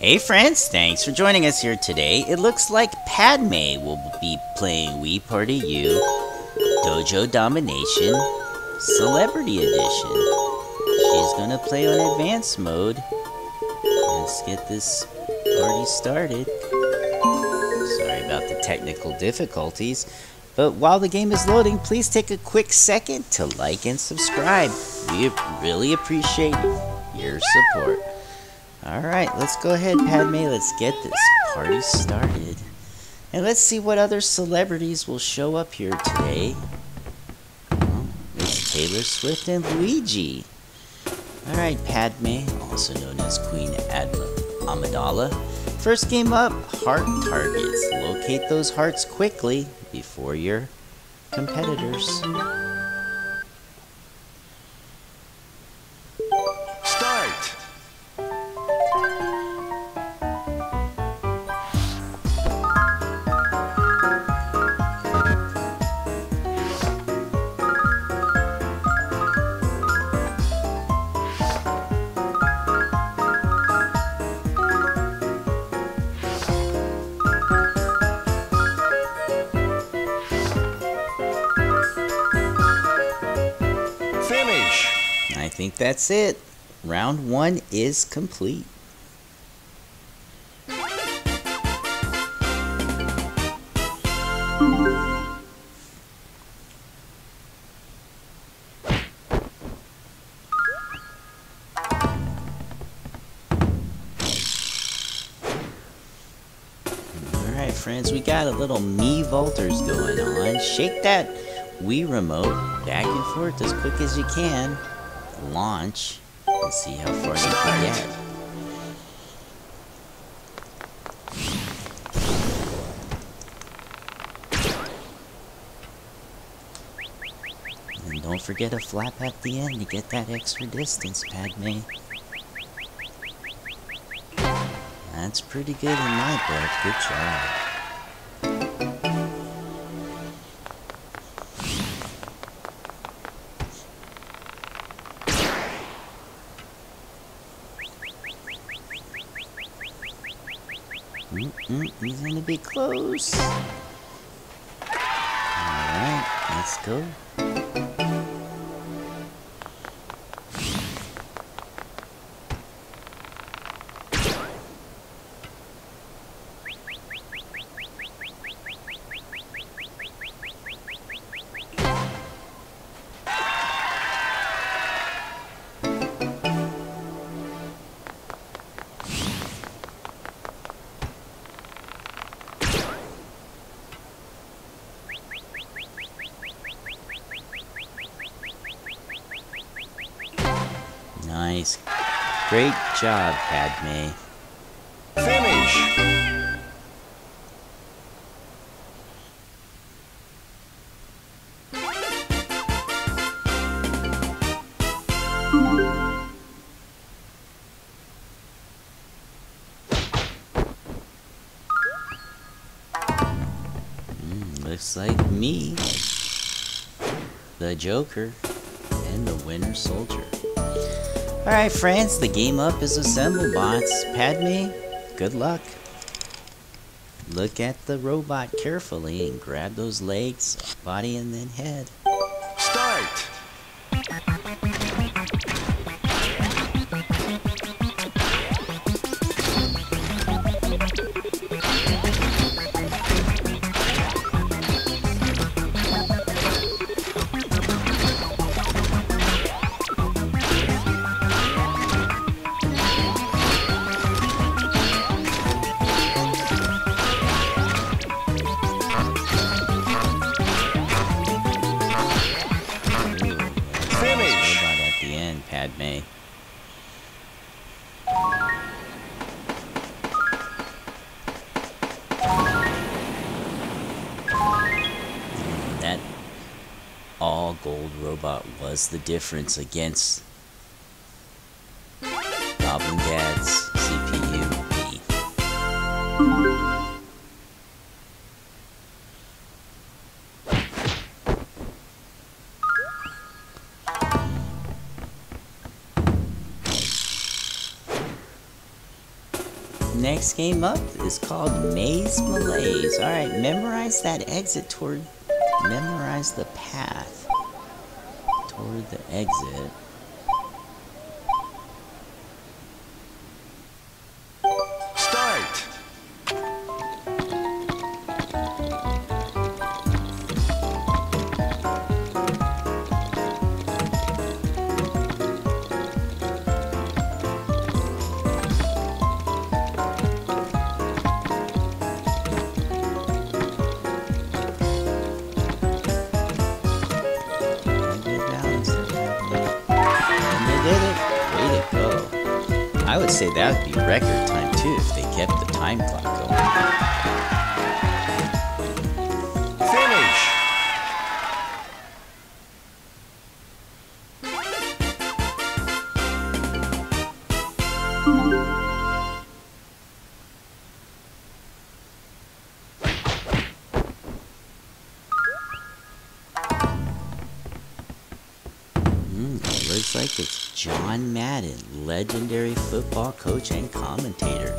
Hey friends, thanks for joining us here today. It looks like Padme will be playing Wii Party U Dojo Domination Celebrity Edition. She's gonna play on advanced mode. Let's get this party started. Sorry about the technical difficulties. But while the game is loading, please take a quick second to like and subscribe. We really appreciate your support. Alright, let's go ahead, Padme. Let's get this party started. And let's see what other celebrities will show up here today. Well, it's Taylor Swift and Luigi. Alright, Padme, also known as Queen Padme Amidala. First game up, heart targets. Locate those hearts quickly before your competitors. That's it. Round one is complete. Friends, we got a little Mii Vaulters going on. Shake that Wii remote back and forth as quick as you can. Launch and see how far you can get. And don't forget a flap at the end to get that extra distance, Padme. That's pretty good in my book. Good job. He's gonna be close. Alright, let's go. Nice. Great job, Padme. Finish! Mm, looks like me, the Joker, and the Winter Soldier. Alright, friends, the game up is Assemble Bots. Padme, good luck. Look at the robot carefully and grab those legs, body, and then head. Start! Was the difference against Goblin Dad's CPU next game up is called Maze Malaise. Alright, memorize that exit toward. Memorize the path the exit. Say that would be record time too if they kept the time clock going. John Madden, legendary football coach and commentator.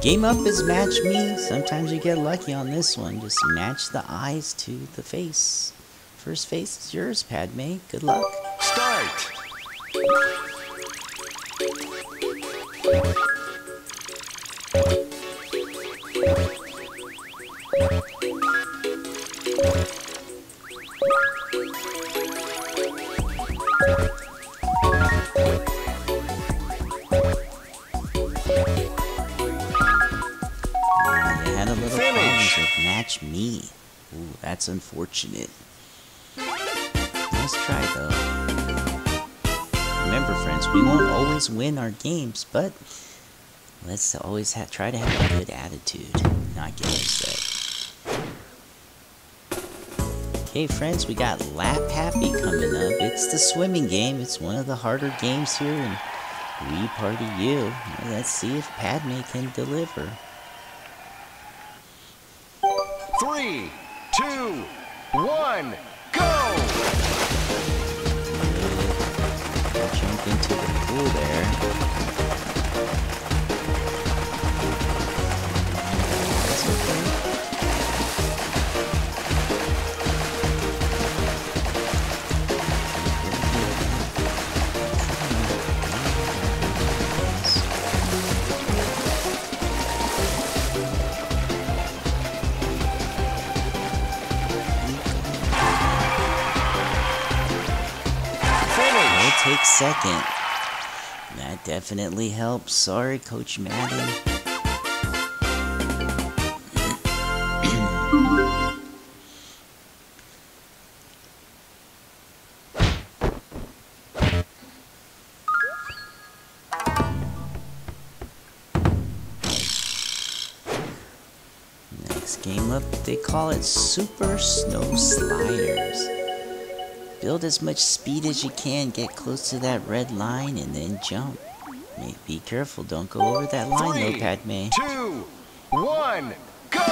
Game up is match me. Sometimes you get lucky on this one. Just match the eyes to the face. First face is yours, Padme. Good luck. Start. Unfortunate. Nice try, though. Remember, friends, we won't always win our games, but let's always try to have a good attitude, not get upset. Okay, friends, we got Lap Happy coming up. It's the swimming game. It's one of the harder games here in Wii Party U. Let's see if Padme can deliver. Three, two, one, go! Jump into the pool there. We'll take second. That definitely helps. Sorry, Coach Madden. Next game up, they call it Super Snow Sliders. Build as much speed as you can, get close to that red line, and then jump. Be careful, don't go over that line though, Three, Padme. two, one, go!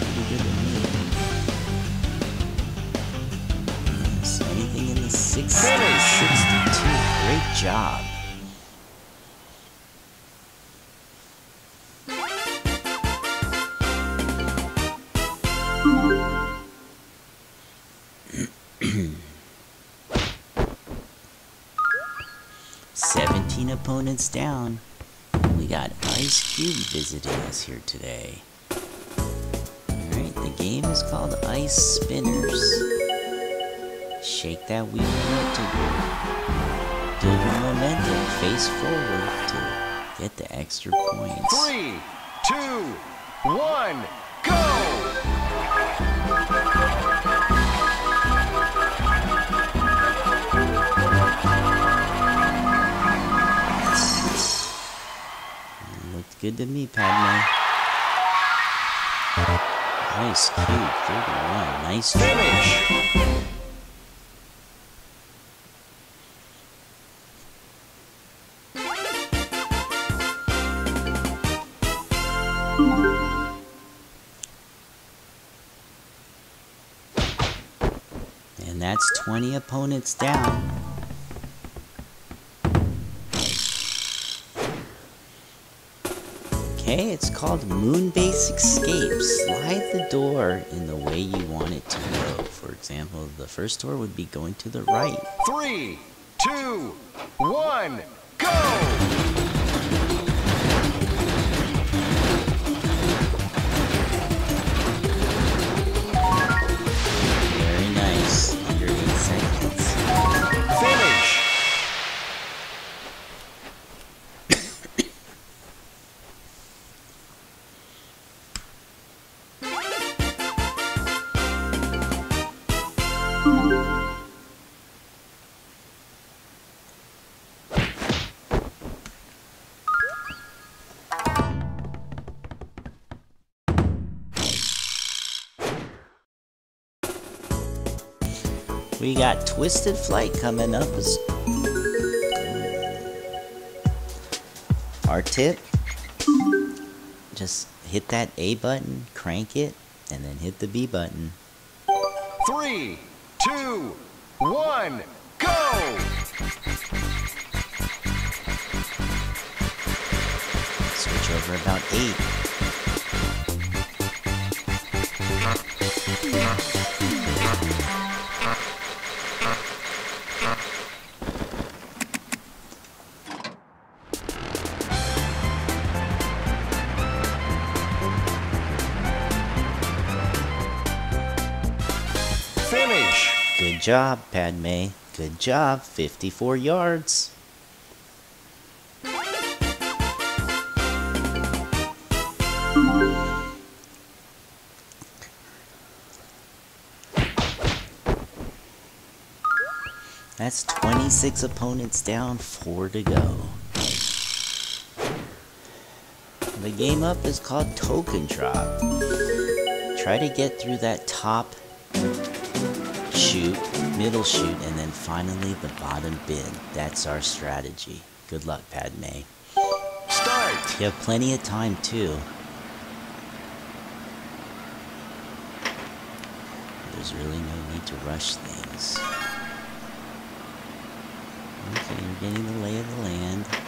Pretty good to me. Yes, anything in the 60s, 62. Great job. Opponents down. We got Ice Cube visiting us here today. Alright, the game is called Ice Spinners. Shake that wheel to build your momentum face forward to get the extra points. Three, two, one, go! Good to me, Padme. Nice cube, 31. Nice. Finish. And that's 20 opponents down. Okay, it's called Moonbase Escape. Slide the door in the way you want it to go. For example, the first door would be going to the right. Three, two, one, go! We got Twisted Flight coming up. As... Our tip just hit that A button, crank it, and then hit the B button. Three, two, one, go! Switch over about 8. Job, Padme. Good job. 54 yards. That's 26 opponents down, 4 to go. The game up is called Token Drop. Try to get through that top chute, middle chute, and then finally the bottom bin. That's our strategy. Good luck, Padme. Start! You have plenty of time, too. There's really no need to rush things. Okay, you're getting the lay of the land.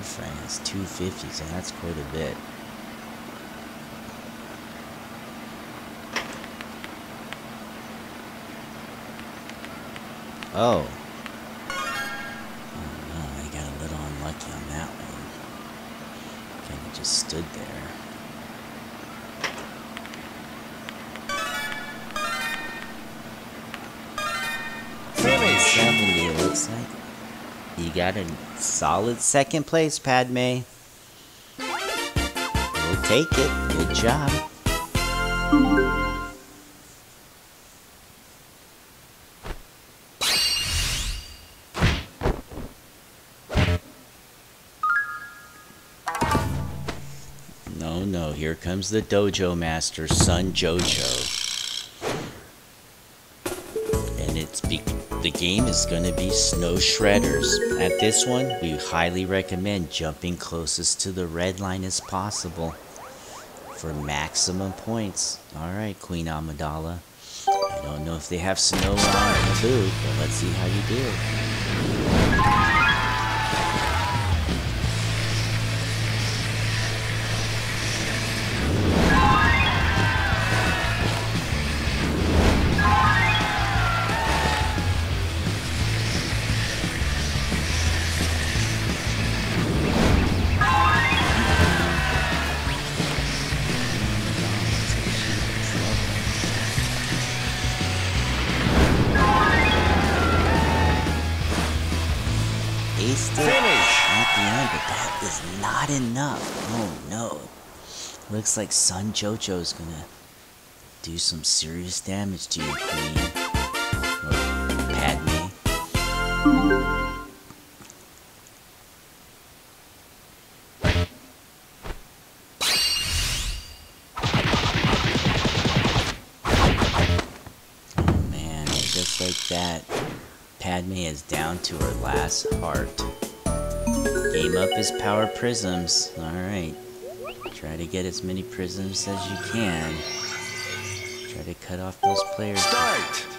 Their red friend is 250, so that's quite a bit. Oh You got a solid second place, Padme. We'll take it. Good job. No, no, here comes the dojo master, son Jojo. And it's be- the game is going to be Snow Shredders. At this one, we highly recommend jumping closest to the red line as possible for maximum points. All right, Queen Amidala. I don't know if they have snow on Naboo, but let's see how you do. Enough. Oh no. Looks like Son Jojo's gonna do some serious damage to you, Queen. Or Padme. Oh man, just like that, Padme is down to her last heart. Game up his power prisms. Alright. Try to get as many prisms as you can. Try to cut off those players. Start.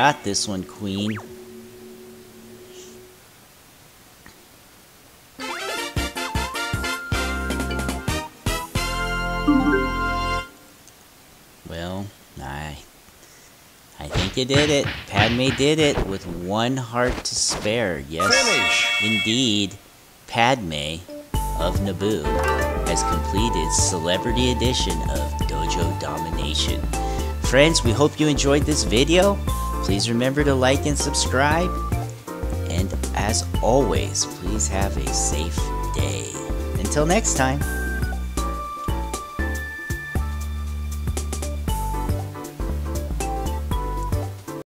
Got this one, Queen. Well, I I think you did it. Padme did it with one heart to spare. Yes, Finish. indeed. Padme of Naboo has completed Celebrity Edition of Dojo Domination. Friends, we hope you enjoyed this video. Please remember to like and subscribe. And as always, please have a safe day. Until next time.